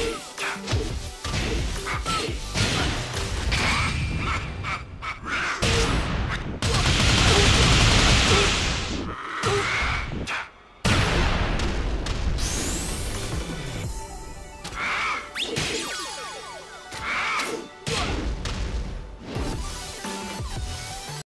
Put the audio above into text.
Peace.